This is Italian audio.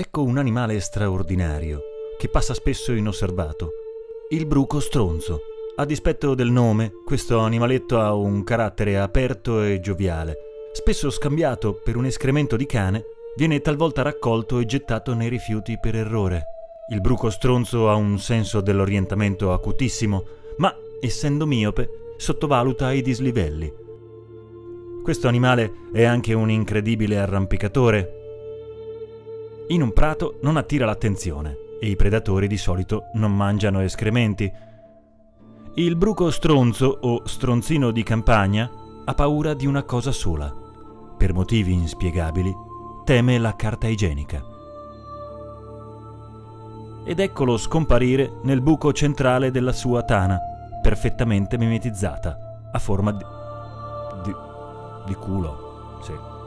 Ecco un animale straordinario, che passa spesso inosservato. Il bruco stronzo. A dispetto del nome, questo animaletto ha un carattere aperto e gioviale. Spesso scambiato per un escremento di cane, viene talvolta raccolto e gettato nei rifiuti per errore. Il bruco stronzo ha un senso dell'orientamento acutissimo, ma, essendo miope, sottovaluta i dislivelli. Questo animale è anche un incredibile arrampicatore, in un prato non attira l'attenzione e i predatori di solito non mangiano escrementi. Il bruco stronzo o stronzino di campagna ha paura di una cosa sola. Per motivi inspiegabili, teme la carta igienica. Ed eccolo scomparire nel buco centrale della sua tana, perfettamente mimetizzata, a forma di... di, di culo, sì.